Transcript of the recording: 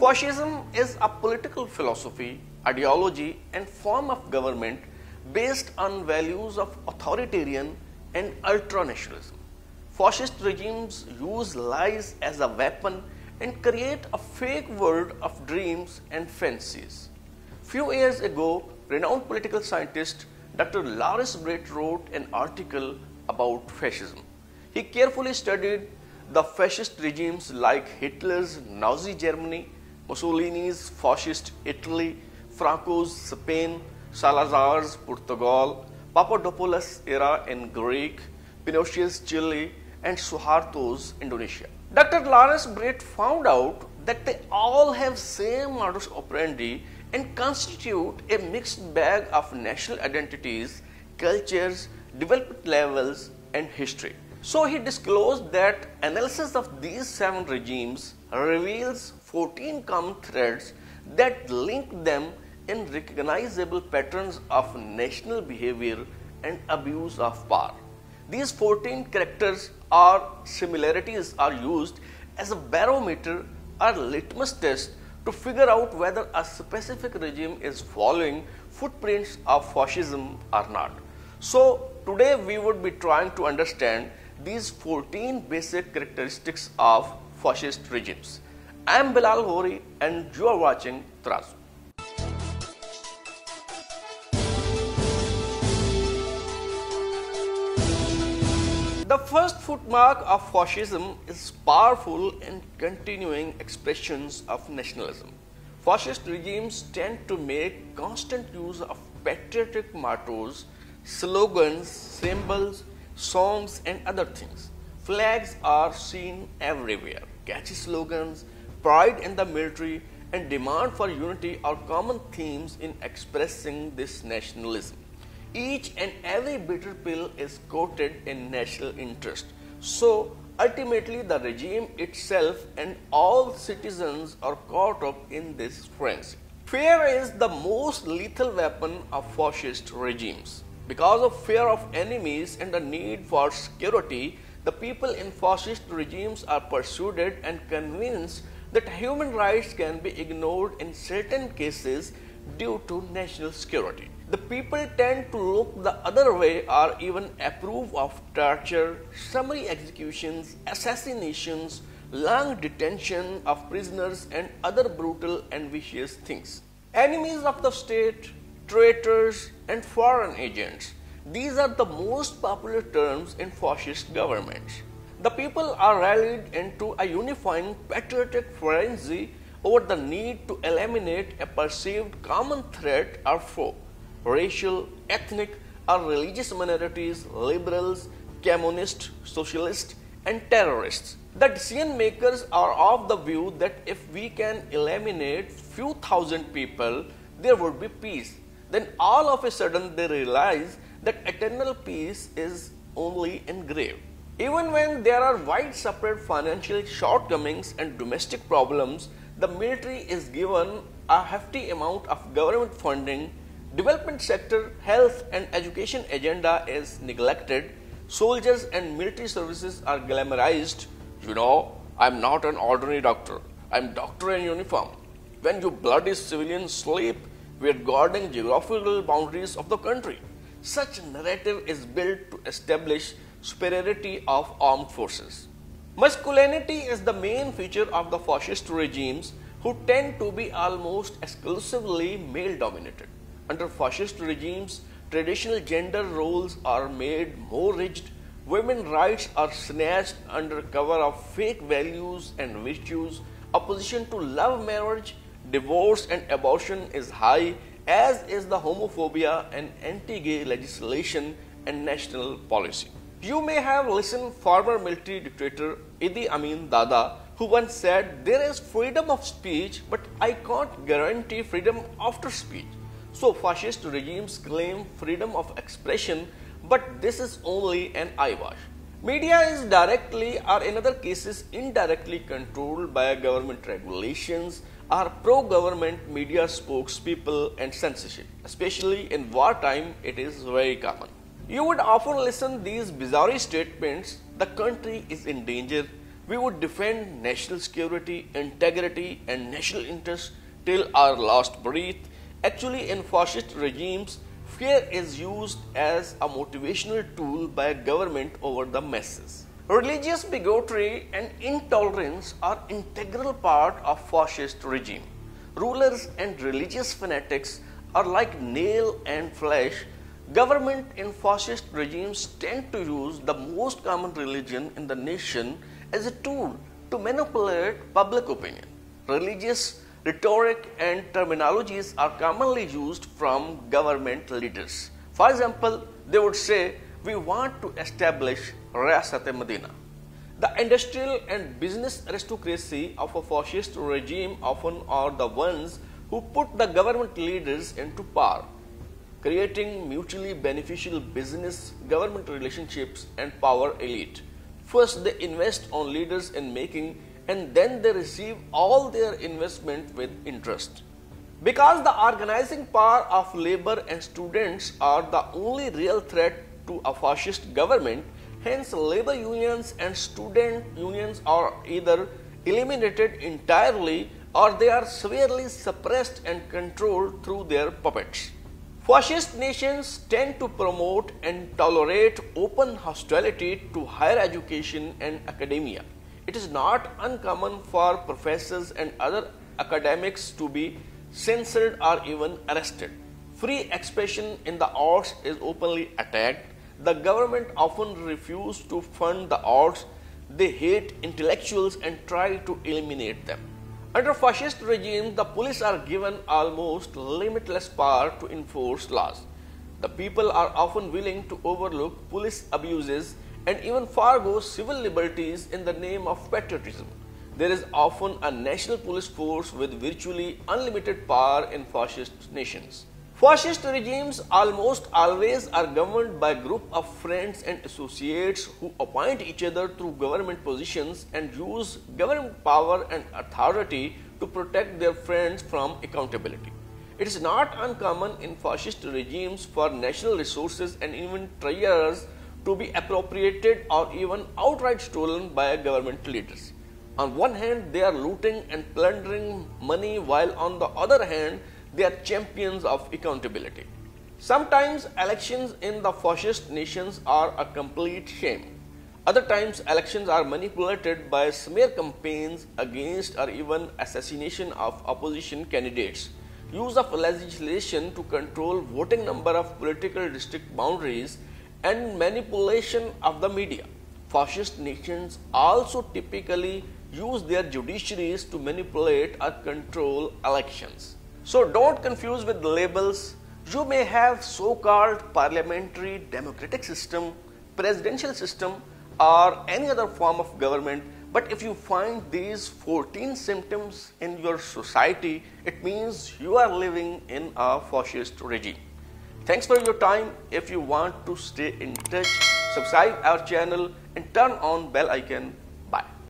Fascism is a political philosophy, ideology, and form of government based on values of authoritarian and ultranationalism. Fascist regimes use lies as a weapon and create a fake world of dreams and fancies. Few years ago, renowned political scientist Dr. Lars Britt wrote an article about fascism. He carefully studied the fascist regimes like Hitler's Nazi Germany, Mussolini's fascist Italy, Franco's Spain, Salazar's Portugal, Papadopoulos' era in Greek, Pinochet's Chile, and Suharto's Indonesia. Dr. Lawrence Britt found out that they all have same modus operandi and constitute a mixed bag of national identities, cultures, development levels, and history. So he disclosed that analysis of these seven regimes reveals 14 common threads that link them in recognizable patterns of national behavior and abuse of power. These 14 characters or similarities are used as a barometer or litmus test to figure out whether a specific regime is following footprints of fascism or not. So, today we would be trying to understand these 14 basic characteristics of fascist regimes. I am Bilal Ghauri and you are watching Tarazoo. The first footmark of fascism is powerful and continuing expressions of nationalism. Fascist regimes tend to make constant use of patriotic mottos, slogans, symbols, songs, and other things. Flags are seen everywhere. Catchy slogans, pride in the military, and demand for unity are common themes in expressing this nationalism. Each and every bitter pill is coated in national interest. So, ultimately, the regime itself and all citizens are caught up in this frenzy. Fear is the most lethal weapon of fascist regimes. Because of fear of enemies and the need for security, the people in fascist regimes are persuaded and convinced that human rights can be ignored in certain cases due to national security. The people tend to look the other way or even approve of torture, summary executions, assassinations, long detention of prisoners, and other brutal and vicious things. Enemies of the state, traitors, and foreign agents. These are the most popular terms in fascist governments. The people are rallied into a unifying patriotic frenzy over the need to eliminate a perceived common threat or foe racial, ethnic, or religious minorities, liberals, communists, socialists, and terrorists. The decision makers are of the view that if we can eliminate few thousand people, there would be peace. Then all of a sudden they realize that eternal peace is only in grave. Even when there are widespread financial shortcomings and domestic problems, the military is given a hefty amount of government funding Development sector, health and education agenda is neglected. Soldiers and military services are glamorized. You know, I'm not an ordinary doctor. I'm doctor in uniform. When you bloody civilians sleep, we are guarding geographical boundaries of the country. Such narrative is built to establish superiority of armed forces. Masculinity is the main feature of the fascist regimes who tend to be almost exclusively male dominated. Under fascist regimes, traditional gender roles are made more rigid. Women's rights are snatched under cover of fake values and virtues. Opposition to love marriage, divorce, and abortion is high, as is the homophobia and anti-gay legislation and national policy. You may have listened former military dictator Idi Amin Dada who once said there is freedom of speech but I can't guarantee freedom after speech. So fascist regimes claim freedom of expression, but this is only an eyewash. Media is directly or in other cases indirectly controlled by government regulations or pro-government media spokespeople and censorship. Especially in wartime, it is very common. You would often listen these bizarre statements, the country is in danger, We would defend national security, integrity, and national interest till our last breath. Actually, in fascist regimes, fear is used as a motivational tool by a government over the masses. Religious bigotry and intolerance are integral part of fascist regime. Rulers and religious fanatics are like nail and flesh. Government in fascist regimes tend to use the most common religion in the nation as a tool to manipulate public opinion. Religious rhetoric and terminologies are commonly used from government leaders. For example, they would say, We want to establish Riyasat Medina. The industrial and business aristocracy of a fascist regime often are the ones who put the government leaders into power, creating mutually beneficial business government relationships and power elite. First, they invest on leaders in making and then they receive all their investment with interest. Because the organizing power of labor and students are the only real threat to a fascist government, hence labor unions and student unions are either eliminated entirely or they are severely suppressed and controlled through their puppets. Fascist nations tend to promote and tolerate open hostility to higher education and academia. It is not uncommon for professors and other academics to be censored or even arrested. Free expression in the arts is openly attacked. The government often refuses to fund the arts. They hate intellectuals and try to eliminate them. Under fascist regimes, the police are given almost limitless power to enforce laws. The people are often willing to overlook police abuses and even forego civil liberties in the name of patriotism. There is often a national police force with virtually unlimited power in fascist nations. Fascist regimes almost always are governed by a group of friends and associates who appoint each other through government positions and use government power and authority to protect their friends from accountability. It is not uncommon in fascist regimes for national resources and even treasures to be appropriated or even outright stolen by government leaders. On one hand, they are looting and plundering money, while on the other hand, they are champions of accountability. Sometimes elections in the fascist nations are a complete shame. Other times elections are manipulated by smear campaigns against or even assassination of opposition candidates. Use of legislation to control voting number of political district boundaries and manipulation of the media. Fascist nations also typically use their judiciaries to manipulate or control elections. So don't confuse with labels. You may have so-called parliamentary democratic system, presidential system or any other form of government but if you find these 14 symptoms in your society, it means you are living in a fascist regime. Thanks for your time. If you want to stay in touch, subscribe our channel and turn on bell icon